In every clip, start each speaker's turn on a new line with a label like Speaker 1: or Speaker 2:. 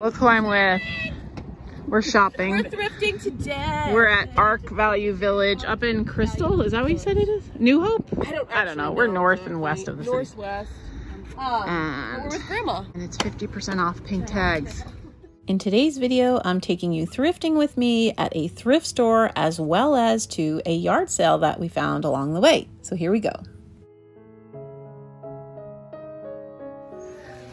Speaker 1: Look who I'm with. We're shopping.
Speaker 2: We're thrifting today.
Speaker 1: We're at Arc Value Village up in Crystal. Is that what you said it is? New Hope?
Speaker 2: I don't.
Speaker 1: I don't know. We're north and west of the city.
Speaker 2: Northwest. Uh,
Speaker 1: And-
Speaker 2: we're with Grandma.
Speaker 1: And it's 50% off pink tags.
Speaker 3: In today's video, I'm taking you thrifting with me at a thrift store as well as to a yard sale that we found along the way. So here we go.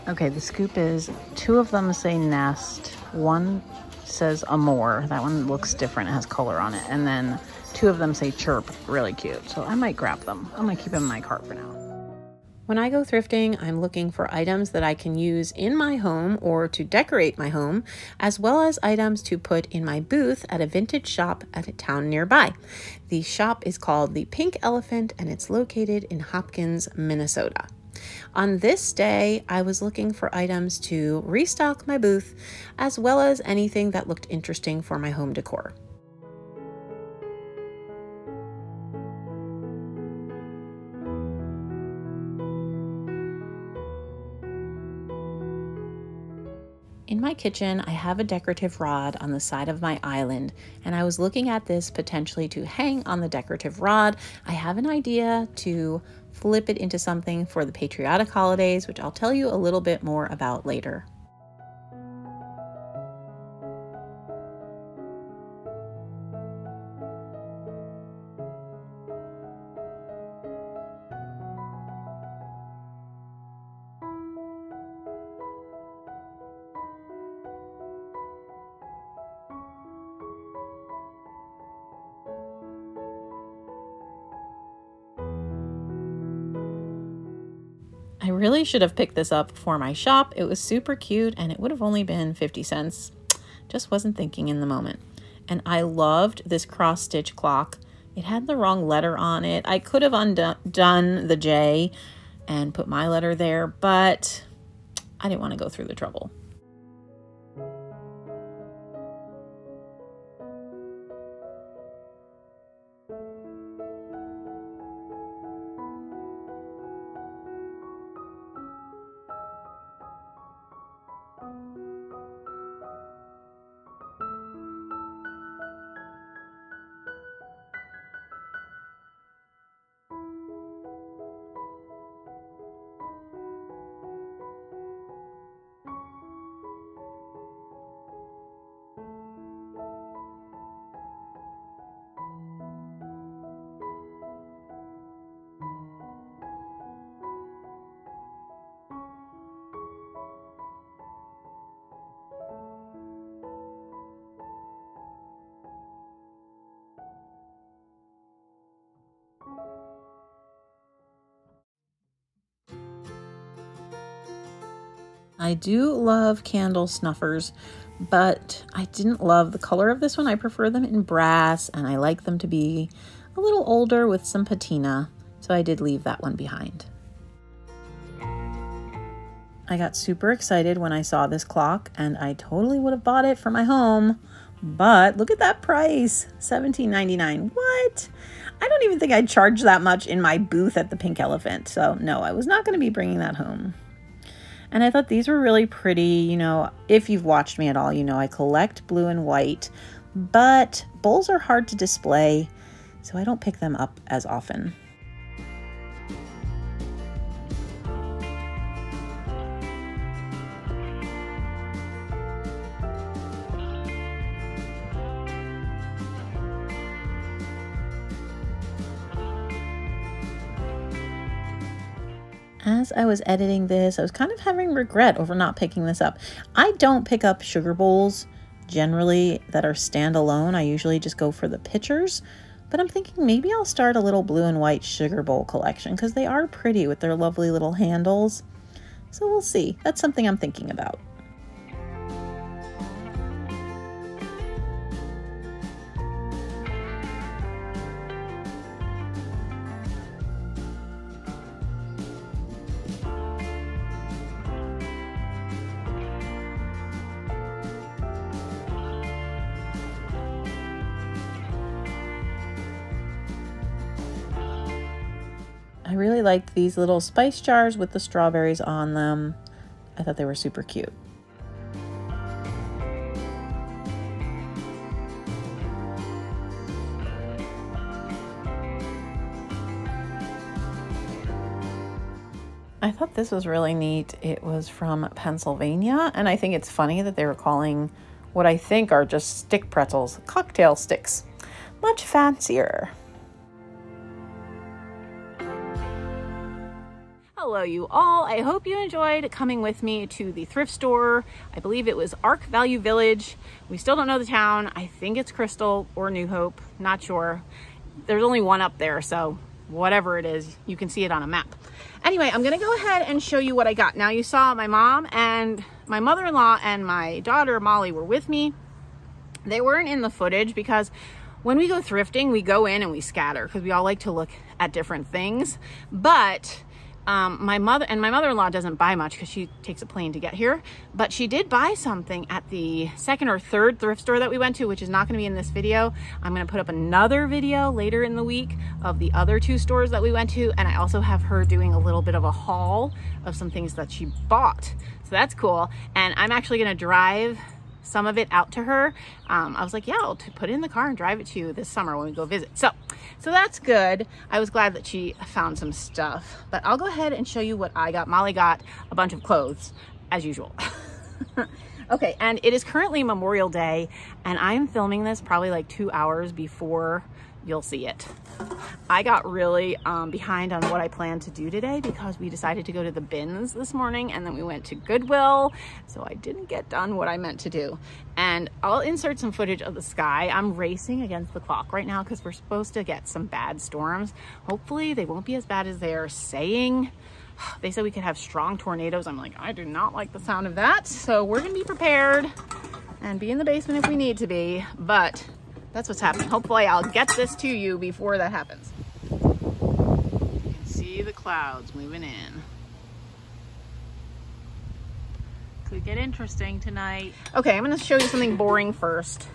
Speaker 3: Okay, the scoop is two of them say nest, one says amore. That one looks different, it has color on it. And then two of them say chirp, really cute. So I might grab them. I'm gonna keep them in my cart for now. When I go thrifting, I'm looking for items that I can use in my home or to decorate my home, as well as items to put in my booth at a vintage shop at a town nearby. The shop is called the Pink Elephant and it's located in Hopkins, Minnesota. On this day, I was looking for items to restock my booth, as well as anything that looked interesting for my home decor. In my kitchen, I have a decorative rod on the side of my island, and I was looking at this potentially to hang on the decorative rod. I have an idea to flip it into something for the patriotic holidays, which I'll tell you a little bit more about later. I really should have picked this up for my shop. It was super cute and it would have only been 50 cents. Just wasn't thinking in the moment. And I loved this cross stitch clock. It had the wrong letter on it. I could have undone the J and put my letter there, but I didn't want to go through the trouble. I do love candle snuffers, but I didn't love the color of this one. I prefer them in brass and I like them to be a little older with some patina, so I did leave that one behind. I got super excited when I saw this clock and I totally would have bought it for my home, but look at that price, $17.99. What? I don't even think I'd charge that much in my booth at the Pink Elephant, so no, I was not going to be bringing that home. And I thought these were really pretty. You know, if you've watched me at all, you know I collect blue and white, but bowls are hard to display, so I don't pick them up as often. I was editing this, I was kind of having regret over not picking this up. I don't pick up sugar bowls generally that are standalone. I usually just go for the pitchers, but I'm thinking maybe I'll start a little blue and white sugar bowl collection because they are pretty with their lovely little handles. So we'll see. That's something I'm thinking about. these little spice jars with the strawberries on them. I thought they were super cute. I thought this was really neat. It was from Pennsylvania, and I think it's funny that they were calling what I think are just stick pretzels cocktail sticks. Much fancier. Hello, you all. I hope you enjoyed coming with me to the thrift store. I believe it was Arc Value Village. We still don't know the town. I think it's Crystal or New Hope. Not sure. There's only one up there, so whatever it is, you can see it on a map. Anyway, I'm gonna go ahead and show you what I got. Now you saw my mom and my mother-in-law and my daughter Molly were with me. They weren't in the footage because when we go thrifting, we go in and we scatter because we all like to look at different things. But um, my mother and my mother-in-law doesn't buy much because she takes a plane to get here but she did buy something at the second or third thrift store that we went to which is not going to be in this video. I'm going to put up another video later in the week of the other two stores that we went to and i also have her doing a little bit of a haul of some things that she bought. So that's cool. And i'm actually going to drive some of it out to her. Um, I was like, yeah, I'll put it in the car and drive it to you this summer when we go visit. So, so that's good. I was glad that she found some stuff, but I'll go ahead and show you what I got. Molly got a bunch of clothes as usual. okay. And it is currently Memorial Day and I'm filming this probably like two hours before you'll see it. I got really um, behind on what I planned to do today because we decided to go to the bins this morning and then we went to Goodwill. So I didn't get done what I meant to do. And I'll insert some footage of the sky. I'm racing against the clock right now because we're supposed to get some bad storms. Hopefully they won't be as bad as they're saying. They said we could have strong tornadoes. I'm like, I do not like the sound of that. So we're gonna be prepared and be in the basement if we need to be. But that's what's happening. Oh, Hopefully I'll get this to you before that happens. You can see the clouds moving in. Could get interesting tonight. Okay, I'm gonna show you something boring first.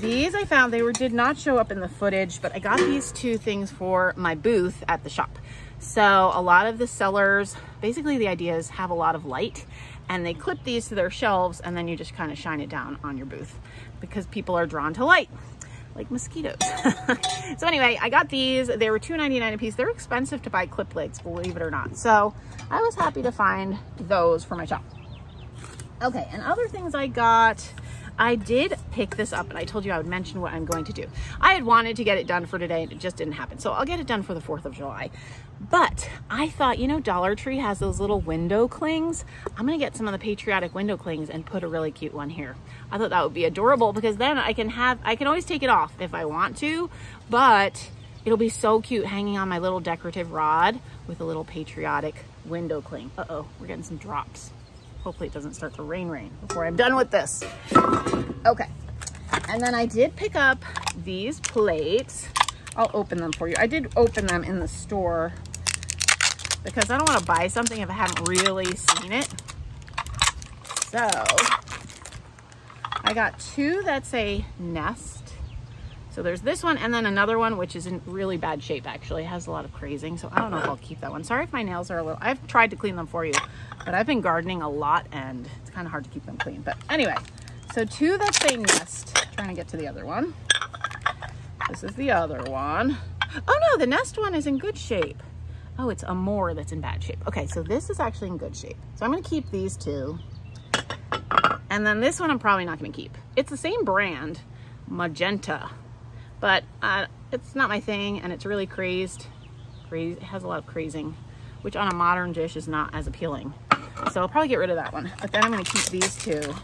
Speaker 3: These I found, they were did not show up in the footage, but I got these two things for my booth at the shop. So a lot of the sellers, basically the idea is have a lot of light and they clip these to their shelves and then you just kind of shine it down on your booth because people are drawn to light like mosquitoes. so anyway, I got these. They were $2.99 a piece. They're expensive to buy clip lights, believe it or not. So I was happy to find those for my shop. Okay, and other things I got, I did pick this up and I told you I would mention what I'm going to do. I had wanted to get it done for today and it just didn't happen. So I'll get it done for the 4th of July. But I thought, you know, Dollar Tree has those little window clings. I'm going to get some of the patriotic window clings and put a really cute one here. I thought that would be adorable because then I can have, I can always take it off if I want to, but it'll be so cute hanging on my little decorative rod with a little patriotic window cling. Uh-oh, we're getting some drops. Hopefully it doesn't start to rain rain before I'm done with this. Okay. And then I did pick up these plates. I'll open them for you. I did open them in the store because I don't want to buy something if I haven't really seen it. So I got two that say Nest. So there's this one and then another one which is in really bad shape actually. It has a lot of crazing. So I don't know if I'll keep that one. Sorry if my nails are a little, I've tried to clean them for you, but I've been gardening a lot and it's kind of hard to keep them clean. But anyway, so two that say Nest. trying to get to the other one. This is the other one. Oh no, the Nest one is in good shape. Oh, it's Amore that's in bad shape. Okay, so this is actually in good shape. So I'm gonna keep these two. And then this one I'm probably not gonna keep. It's the same brand, Magenta, but uh, it's not my thing and it's really crazed. Crazed, it has a lot of crazing, which on a modern dish is not as appealing. So I'll probably get rid of that one. But then I'm gonna keep these two.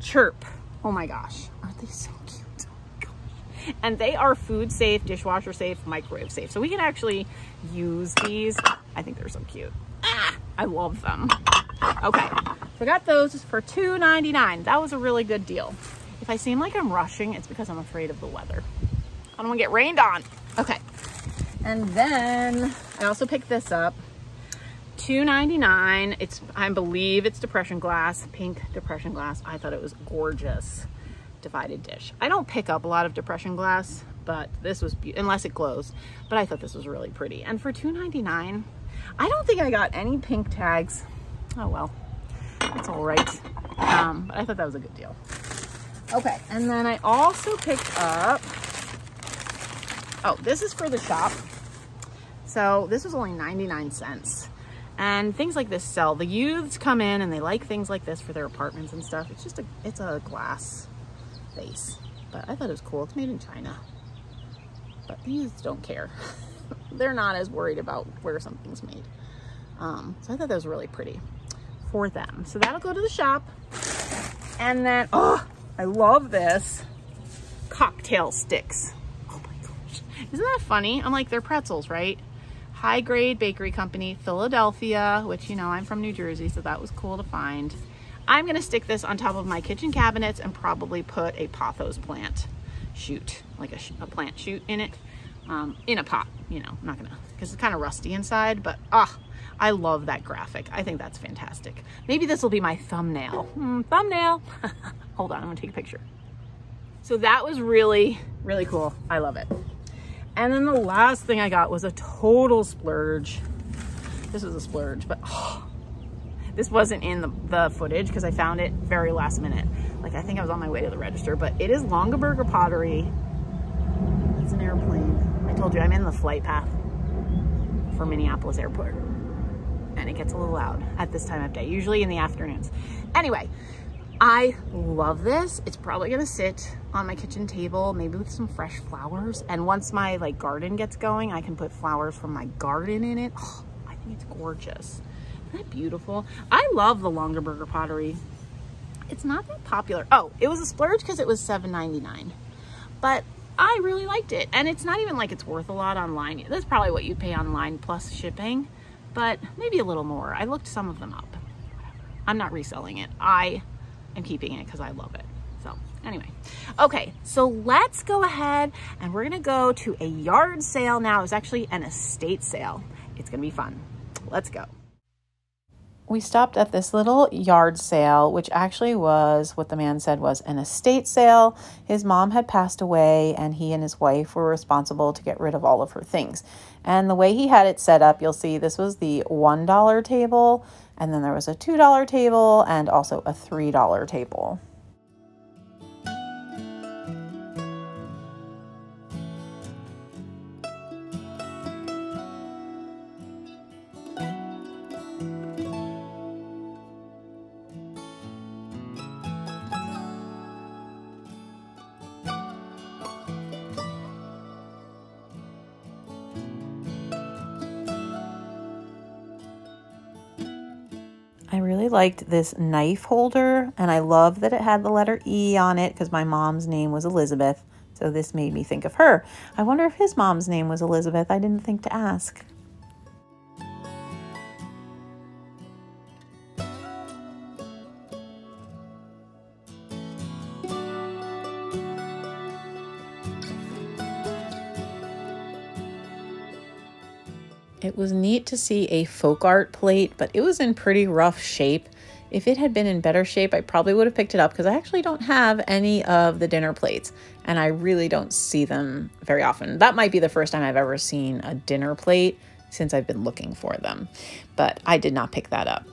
Speaker 3: Chirp. Oh my gosh, aren't they so cute? Oh and they are food safe, dishwasher safe, microwave safe. So we can actually use these. I think they're so cute. Ah, I love them. Okay, so I got those for $2.99. That was a really good deal. If I seem like I'm rushing, it's because I'm afraid of the weather. I don't want to get rained on. Okay, and then I also picked this up. $2.99. It's, I believe it's depression glass, pink depression glass. I thought it was gorgeous divided dish. I don't pick up a lot of depression glass, but this was, unless it glows, but I thought this was really pretty. And for $2.99, I don't think I got any pink tags. Oh well, that's all right. Um, but I thought that was a good deal. Okay, and then I also picked up, oh, this is for the shop. So this was only 99 cents.
Speaker 1: And things like this sell. The youths come in and they like things like this for their apartments and stuff. It's just a, it's a glass vase. But I thought it was cool. It's made in China. But the youths don't care. They're not as worried about where something's made. Um, so I thought that was really pretty for them. So that'll go to the shop. And then, oh, I love this. Cocktail sticks. Oh my gosh. Isn't that funny? I'm like, they're pretzels, right? High Grade Bakery Company, Philadelphia, which, you know, I'm from New Jersey, so that was cool to find. I'm gonna stick this on top of my kitchen cabinets and probably put a pothos plant shoot, like a, a plant shoot in it, um, in a pot, you know, I'm not gonna, because it's kind of rusty inside, but ah, I love that graphic. I think that's fantastic. Maybe this will be my thumbnail. Mm, thumbnail. Hold on, I'm gonna take a picture. So that was really, really cool. I love it. And then the last thing I got was a total splurge. This was a splurge, but oh, this wasn't in the, the footage because I found it very last minute. Like I think I was on my way to the register, but it is Longaberger Pottery. It's an airplane. I told you I'm in the flight path for Minneapolis Airport. And it gets a little loud at this time of day, usually in the afternoons. Anyway, I love this. It's probably gonna sit on my kitchen table, maybe with some fresh flowers. And once my like garden gets going, I can put flowers from my garden in it. Oh, I think it's gorgeous. Isn't that beautiful? I love the Longaberger pottery. It's not that popular. Oh, it was a splurge because it was $7.99. But I really liked it. And it's not even like it's worth a lot online. That's probably what you pay online plus shipping, but maybe a little more. I looked some of them up. I'm not reselling it. I am keeping it because I love it. So anyway, okay, so let's go ahead and we're gonna go to a yard sale now. It's actually an estate sale. It's gonna be fun. Let's go.
Speaker 3: We stopped at this little yard sale, which actually was what the man said was an estate sale. His mom had passed away, and he and his wife were responsible to get rid of all of her things. And the way he had it set up, you'll see this was the $1 table, and then there was a $2 table, and also a $3 table. Liked this knife holder and I love that it had the letter E on it because my mom's name was Elizabeth. So this made me think of her. I wonder if his mom's name was Elizabeth. I didn't think to ask. It was neat to see a folk art plate, but it was in pretty rough shape. If it had been in better shape, I probably would have picked it up because I actually don't have any of the dinner plates and I really don't see them very often. That might be the first time I've ever seen a dinner plate since I've been looking for them, but I did not pick that up.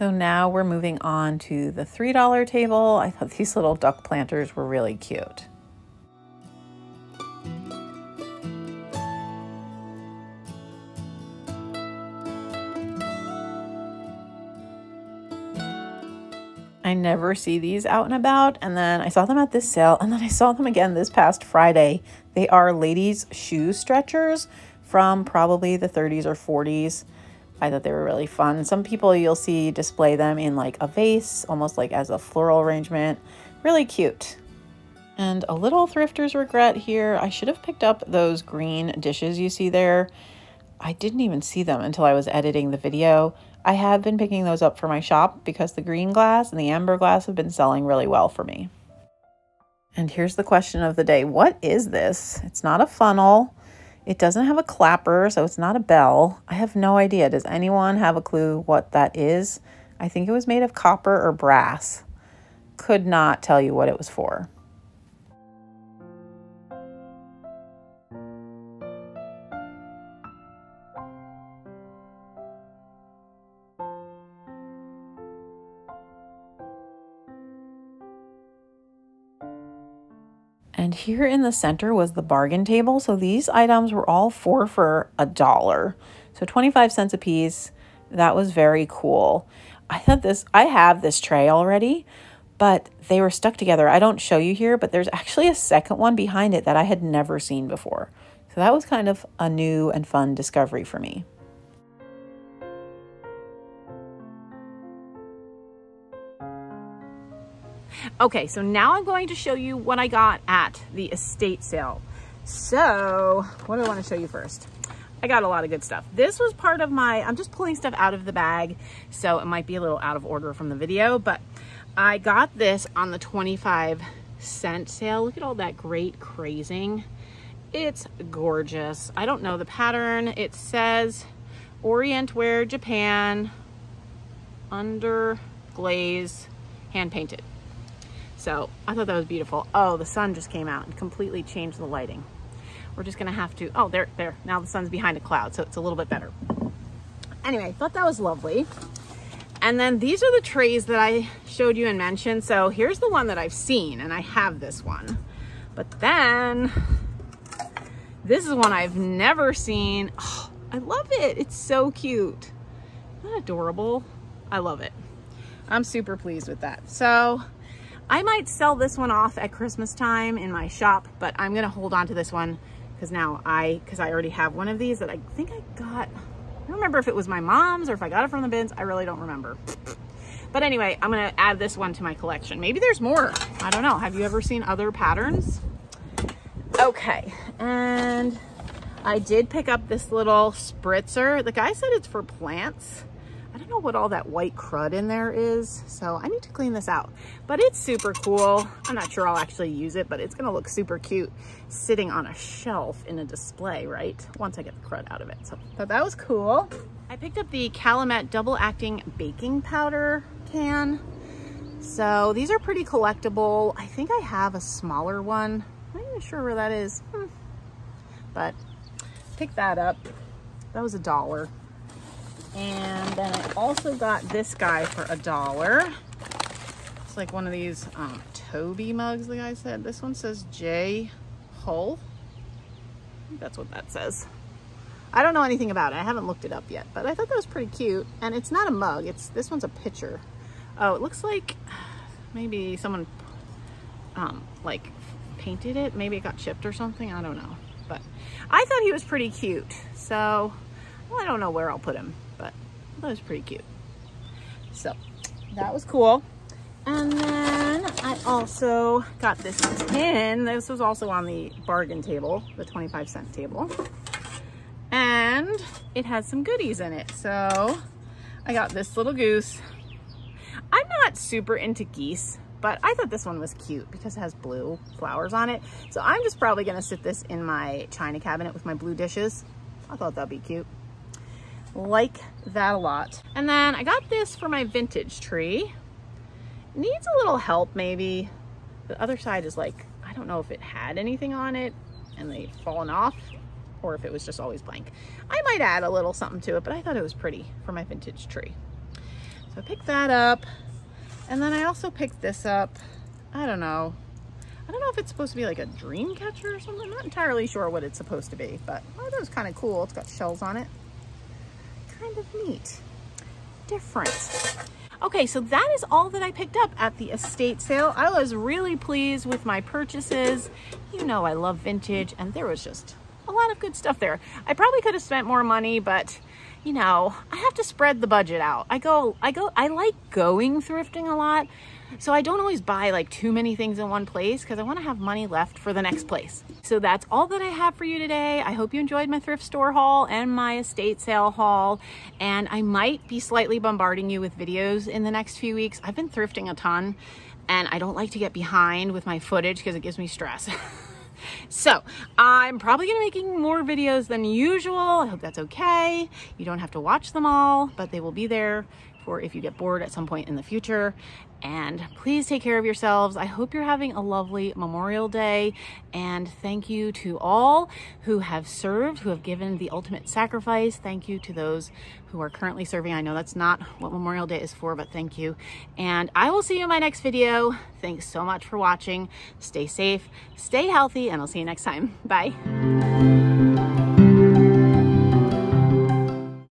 Speaker 3: So now we're moving on to the $3 table. I thought these little duck planters were really cute. I never see these out and about. And then I saw them at this sale and then I saw them again this past Friday. They are ladies' shoe stretchers from probably the 30s or 40s. I thought they were really fun. Some people you'll see display them in like a vase, almost like as a floral arrangement. Really cute. And a little thrifter's regret here. I should have picked up those green dishes you see there. I didn't even see them until I was editing the video. I have been picking those up for my shop because the green glass and the amber glass have been selling really well for me. And here's the question of the day. What is this? It's not a funnel. It doesn't have a clapper, so it's not a bell. I have no idea. Does anyone have a clue what that is? I think it was made of copper or brass. Could not tell you what it was for.
Speaker 4: Here in the center was the bargain table. So these items were all four for a dollar. So 25 cents a piece. That was very cool. I thought this, I have this tray already, but they were stuck together. I don't show you here, but there's actually a second one behind it that I had never seen before. So that was kind of a new and fun discovery for me.
Speaker 3: Okay, so now I'm going to show you what I got at the estate sale. So, what do I want to show you first? I got a lot of good stuff. This was part of my, I'm just pulling stuff out of the bag, so it might be a little out of order from the video, but I got this on the 25 cent sale. Look at all that great crazing. It's gorgeous. I don't know the pattern. It says Orient Ware Japan under glaze hand painted. So I thought that was beautiful. Oh, the sun just came out and completely changed the lighting. We're just gonna have to, oh, there, there. Now the sun's behind a cloud, so it's a little bit better. Anyway, I thought that was lovely. And then these are the trays that I showed you and mentioned. So here's the one that I've seen, and I have this one. But then, this is one I've never seen. Oh, I love it. It's so cute. Isn't that adorable? I love it. I'm super pleased with that. So I might sell this one off at Christmas time in my shop, but I'm gonna hold on to this one because now I, because I already have one of these that I think I got, I don't remember if it was my mom's or if I got it from the bins. I really don't remember. But anyway, I'm gonna add this one to my collection. Maybe there's more. I don't know. Have you ever seen other patterns? Okay, and I did pick up this little spritzer. The guy said it's for plants know what all that white crud in there is, so I need to clean this out. But it's super cool. I'm not sure I'll actually use it, but it's gonna look super cute sitting on a shelf in a display, right? Once I get the crud out of it. So thought that was cool. I picked up the Calumet double acting baking powder can. So these are pretty collectible. I think I have a smaller one. I'm not even sure where that is. Hmm. But pick that up. That was a dollar. And then I also got this guy for a dollar. It's like one of these um, Toby mugs, the guy said. This one says J. Hull. that's what that says. I don't know anything about it. I haven't looked it up yet, but I thought that was pretty cute. And it's not a mug. It's This one's a pitcher. Oh, it looks like maybe someone um, like painted it. Maybe it got chipped or something. I don't know. But I thought he was pretty cute. So, well, I don't know where I'll put him that was pretty cute. So that was cool. And then I also got this tin. This was also on the bargain table, the 25 cent table. And it has some goodies in it. So I got this little goose. I'm not super into geese, but I thought this one was cute because it has blue flowers on it. So I'm just probably gonna sit this in my china cabinet with my blue dishes. I thought that'd be cute like that a lot. And then I got this for my vintage tree. Needs a little help maybe. The other side is like, I don't know if it had anything on it and they've fallen off or if it was just always blank. I might add a little something to it, but I thought it was pretty for my vintage tree. So I picked that up. And then I also picked this up. I don't know. I don't know if it's supposed to be like a dream catcher or something. I'm not entirely sure what it's supposed to be, but oh, that was kind of cool. It's got shells on it kind of neat. Different. Okay, so that is all that I picked up at the estate sale. I was really pleased with my purchases. You know I love vintage and there was just a lot of good stuff there. I probably could have spent more money, but you know, I have to spread the budget out. I go, I go, I like going thrifting a lot, so I don't always buy like too many things in one place because I want to have money left for the next place. So that's all that I have for you today. I hope you enjoyed my thrift store haul and my estate sale haul. And I might be slightly bombarding you with videos in the next few weeks. I've been thrifting a ton and I don't like to get behind with my footage because it gives me stress. So I'm probably gonna be making more videos than usual. I hope that's okay. You don't have to watch them all, but they will be there for if you get bored at some point in the future. And please take care of yourselves. I hope you're having a lovely Memorial Day. And thank you to all who have served, who have given the ultimate sacrifice. Thank you to those who are currently serving. I know that's not what Memorial Day is for, but thank you. And I will see you in my next video. Thanks so much for watching. Stay safe, stay healthy, and I'll see you next time. Bye.